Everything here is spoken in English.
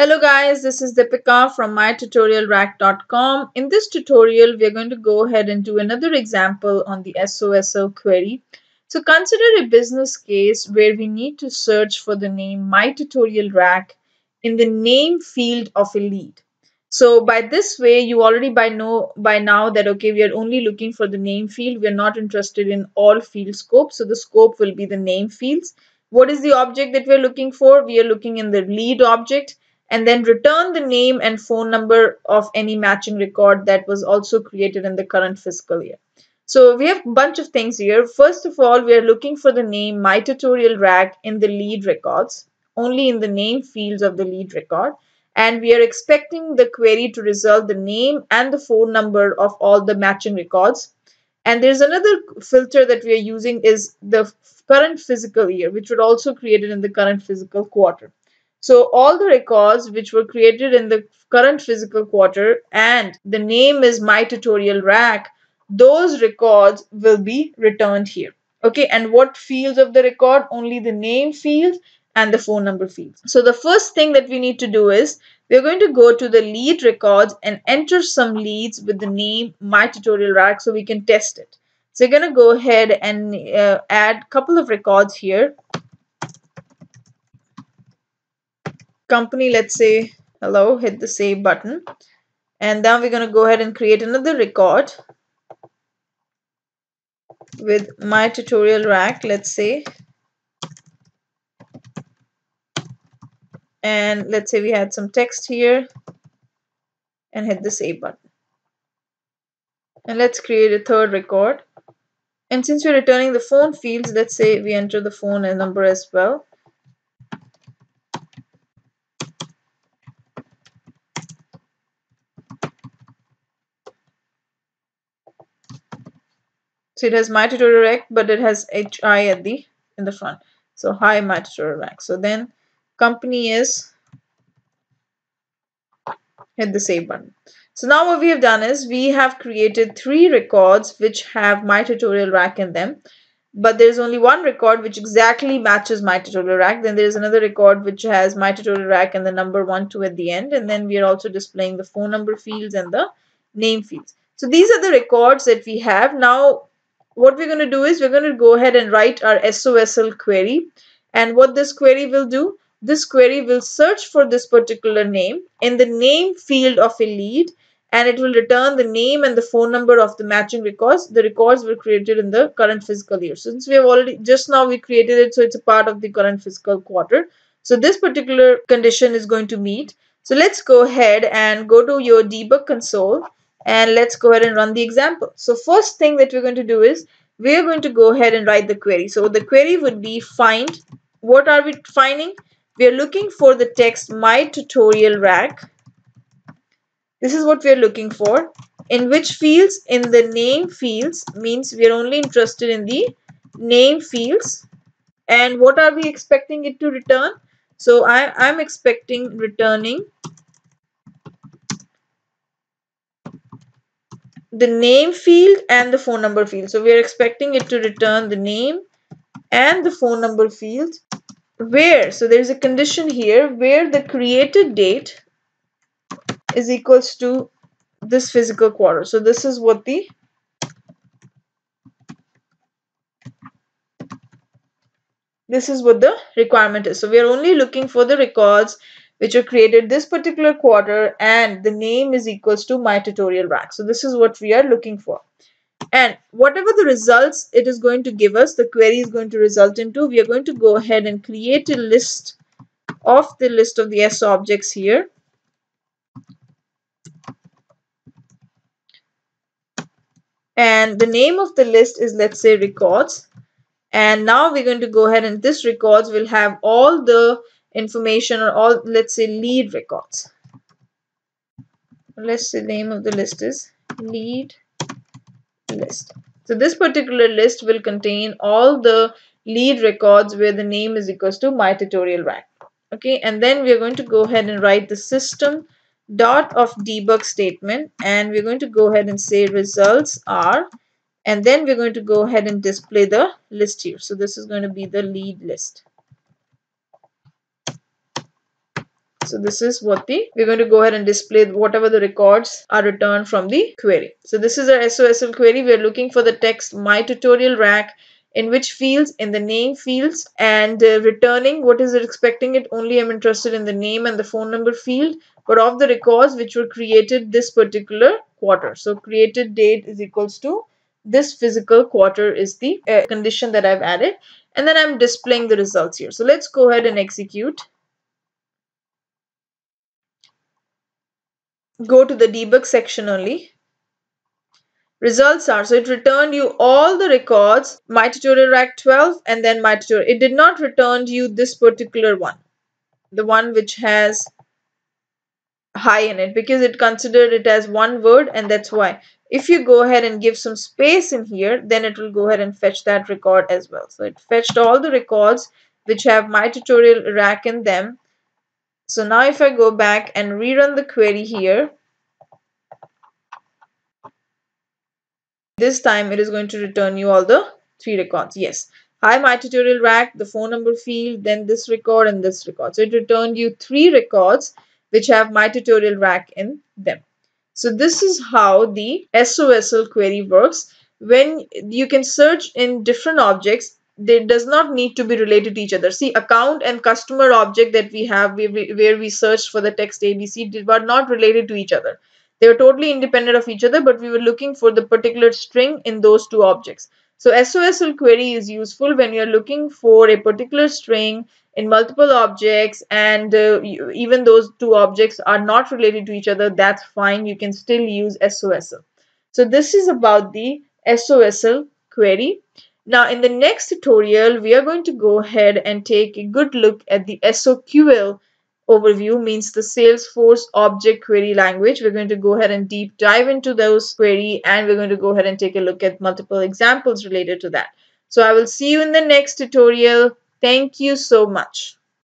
Hello guys, this is Deepika from mytutorialrack.com. In this tutorial, we are going to go ahead and do another example on the SOSL query. So consider a business case where we need to search for the name mytutorialrack in the name field of a lead. So by this way, you already by know by now that okay, we are only looking for the name field. We are not interested in all field scope. So the scope will be the name fields. What is the object that we are looking for? We are looking in the lead object and then return the name and phone number of any matching record that was also created in the current fiscal year. So we have a bunch of things here. First of all, we are looking for the name My Tutorial Rack in the lead records, only in the name fields of the lead record. And we are expecting the query to result the name and the phone number of all the matching records. And there's another filter that we are using is the current fiscal year, which would also created in the current fiscal quarter. So all the records which were created in the current physical quarter and the name is my tutorial rack, those records will be returned here. Okay, and what fields of the record? Only the name field and the phone number field. So the first thing that we need to do is we're going to go to the lead records and enter some leads with the name my tutorial rack so we can test it. So you're going to go ahead and uh, add a couple of records here company, let's say hello, hit the save button. And now we're going to go ahead and create another record with my tutorial rack, let's say. And let's say we had some text here and hit the save button. And let's create a third record. And since we're returning the phone fields, let's say we enter the phone number as well. So it has my tutorial rack, but it has HI at the in the front. So hi my tutorial rack. So then company is hit the save button. So now what we have done is we have created three records which have my tutorial rack in them. But there's only one record which exactly matches my tutorial rack. Then there's another record which has my tutorial rack and the number one, two at the end. And then we are also displaying the phone number fields and the name fields. So these are the records that we have. Now what we're going to do is we're going to go ahead and write our SOSL query. And what this query will do, this query will search for this particular name in the name field of a lead and it will return the name and the phone number of the matching records. The records were created in the current fiscal year. Since we have already, just now we created it, so it's a part of the current fiscal quarter. So this particular condition is going to meet. So let's go ahead and go to your debug console and let's go ahead and run the example. So first thing that we're going to do is we're going to go ahead and write the query. So the query would be find. What are we finding? We are looking for the text my tutorial rack. This is what we are looking for. In which fields? In the name fields means we are only interested in the name fields. And what are we expecting it to return? So I, I'm expecting returning the name field and the phone number field. So we are expecting it to return the name and the phone number field where so there is a condition here where the created date is equals to this physical quarter. So this is what the this is what the requirement is. So we are only looking for the records which are created this particular quarter and the name is equals to my tutorial rack. So this is what we are looking for. And whatever the results it is going to give us, the query is going to result into, we are going to go ahead and create a list of the list of the S objects here. And the name of the list is let's say records. And now we're going to go ahead and this records will have all the information or all let's say lead records. Let's say the name of the list is lead list. So this particular list will contain all the lead records where the name is equals to my tutorial rack. Okay and then we are going to go ahead and write the system dot of debug statement and we're going to go ahead and say results are and then we're going to go ahead and display the list here. So this is going to be the lead list So this is what the, we're going to go ahead and display whatever the records are returned from the query. So this is our SOSL query. We're looking for the text my tutorial rack in which fields in the name fields and uh, returning what is it expecting it only I'm interested in the name and the phone number field but of the records which were created this particular quarter. So created date is equals to this physical quarter is the uh, condition that I've added and then I'm displaying the results here. So let's go ahead and execute. Go to the debug section only. Results are, so it returned you all the records, my tutorial rack 12 and then my tutorial. It did not return you this particular one, the one which has hi in it because it considered it as one word and that's why if you go ahead and give some space in here then it will go ahead and fetch that record as well so it fetched all the records which have my tutorial rack in them so now if I go back and rerun the query here this time it is going to return you all the three records yes hi my tutorial rack the phone number field then this record and this record so it returned you three records which have my tutorial rack in them. So this is how the SOSL query works. When you can search in different objects, they does not need to be related to each other. See, account and customer object that we have where we, searched for the text ABC were not related to each other. They were totally independent of each other, but we were looking for the particular string in those two objects. So SOSL query is useful when you're looking for a particular string in multiple objects and uh, you, even those two objects are not related to each other, that's fine. You can still use SOSL. So this is about the SOSL query. Now in the next tutorial, we are going to go ahead and take a good look at the SOQL overview means the Salesforce object query language. We're going to go ahead and deep dive into those query and we're going to go ahead and take a look at multiple examples related to that. So I will see you in the next tutorial. Thank you so much.